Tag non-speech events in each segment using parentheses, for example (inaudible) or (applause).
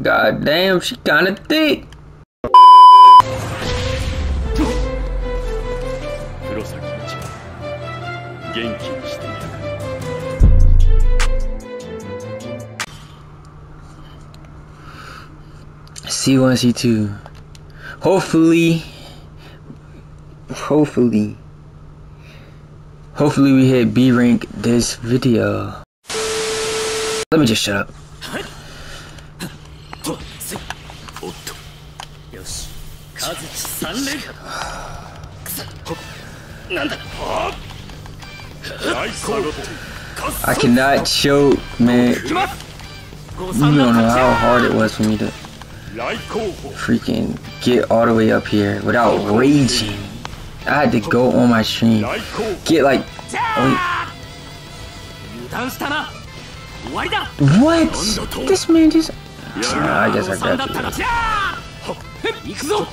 God damn, she kinda thick. C1, C2. Hopefully, hopefully, hopefully we hit B rank this video. Let me just shut up. し数値三連くそなんだ大サゴッ I cannot choke, man. きます You don't know how hard it was for me to 来候補 freaking get all the way up here without raging. I had to go on my stream, 来候補 get like, 油断したな終わりだ what? This man just. やる Nah, I guess I さんだ got ったら you.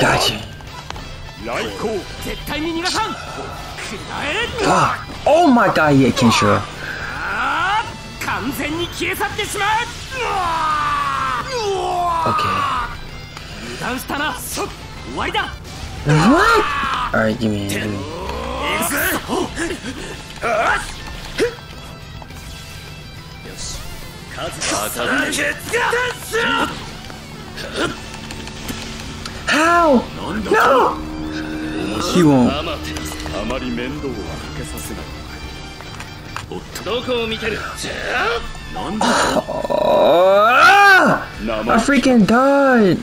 ガチ来航絶対に逃がさん。かおまた家検証完全に消え去ってしまう。うわオッケー。油断したな。そ終わりだ。What? Alright, give me, How? No! He won't. Oh! I freaking died!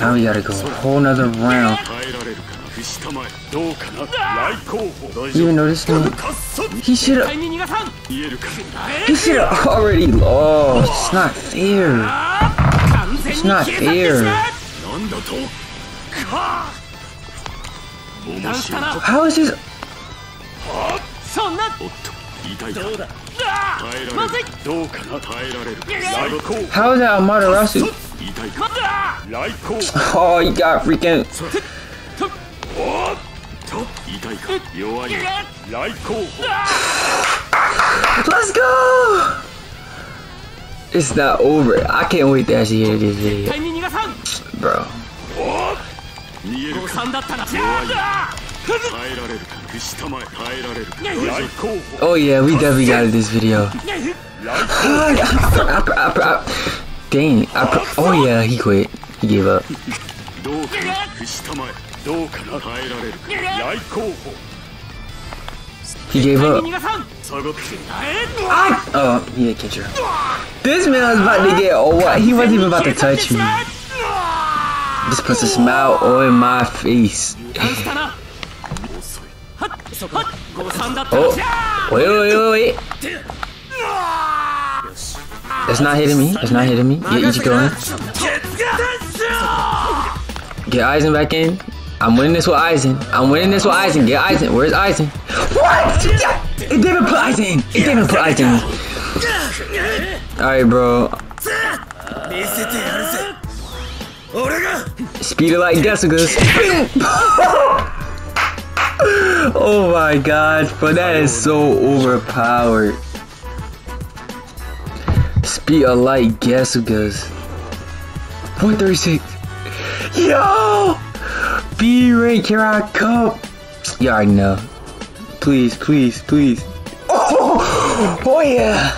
now we gotta go a whole nother round. You even notice me? He should have. He should have already lost. It's not fair. It's not fair. How is this? How is that Amaterasu? (laughs) Oh, you got freaking. Let's go! It's not over. I can't wait to actually hear this video. Bro. Oh yeah, we definitely got this video. I, I, I, dang, oh yeah, he quit. He gave up. 補どうかな藤田前どうかな耐えられるか来候補 He gave up. 下がって I, oh, he didn't catch her. This man was about to get, oh what? He wasn't even about to touch me. Just puts a smile on my face. (laughs) したな遅いはっそこはっ誤算だった Oh, らじゃあ wait, wait, wait, wait. That's not hitting me. That's not hitting me. Get Ichigo in. Get Aizen back in. I'm winning this with Aizen. I'm winning this with Aizen. Get Aizen. Where's Aizen? What? Yeah. It didn't put Aizen. It didn't put Aizen. Alright, bro. Speed it like Desigus. oh my god, but that is so overpowered. Speed of light Gasugas. 136. Yo! B rank, here I come. Yeah, I know. Please, please, please. Oh, oh yeah.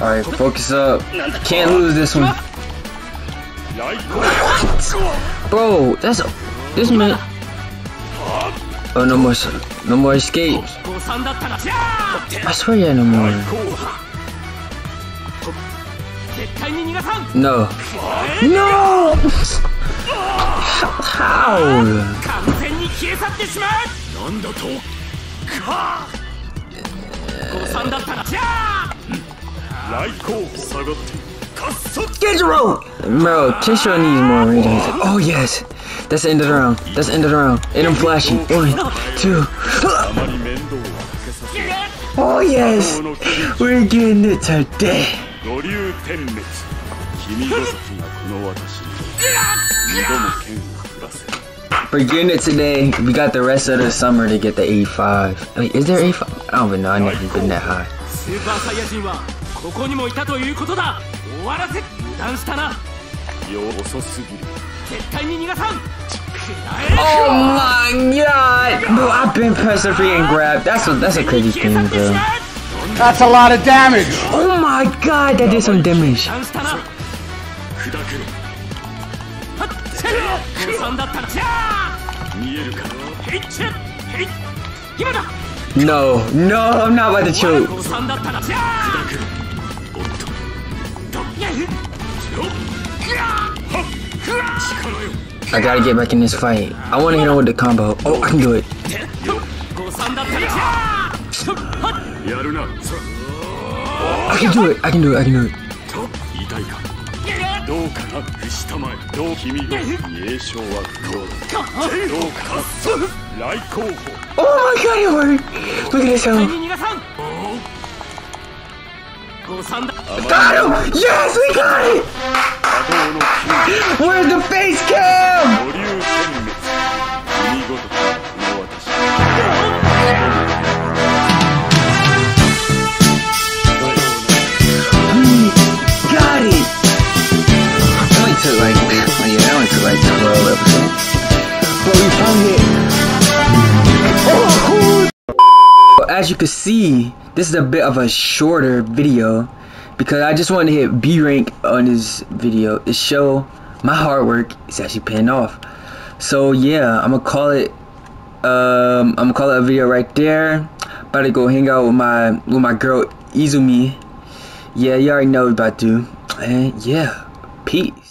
Alright, focus up. Can't lose this one. What? Bro, that's a, this man Oh, no more, no more escape. I swear, yeah, no more. No. No! How? Uh... 誤算だったなじゃあ来候補下がって Genjiro! Bro, Kishiro needs more readings. Oh, yes. That's the end of the round. That's the end of the round. And I'm flashy. One, two. Oh, yes. We're getting it today. We're getting it today. We got the rest of the summer to get the 85. Wait, is there 85? I don't even know. I've never been that high. 終わらせ油断したなよ遅すぎる絶対に逃がさん Oh my god! Bro, I've been pressing free and grab. That's a that's a crazy thing, bro. That's a lot of damage. Oh my god, that did some damage. No, no, I'm not about to choke. I gotta get back in this fight. I wanna hit him with the combo. Oh, I can do it. I can do it. I can do it. I can do it. Oh my god, it worked! Look at this. Um, Got him! Yes, we got it! Where's the face cam? as you can see, this is a bit of a shorter video because I just wanted to hit B rank on this video to show my hard work is actually paying off. So yeah, I'm gonna call it. Um, I'm gonna call it a video right there. About to go hang out with my with my girl Izumi. Yeah, you already know what about to. And yeah, peace.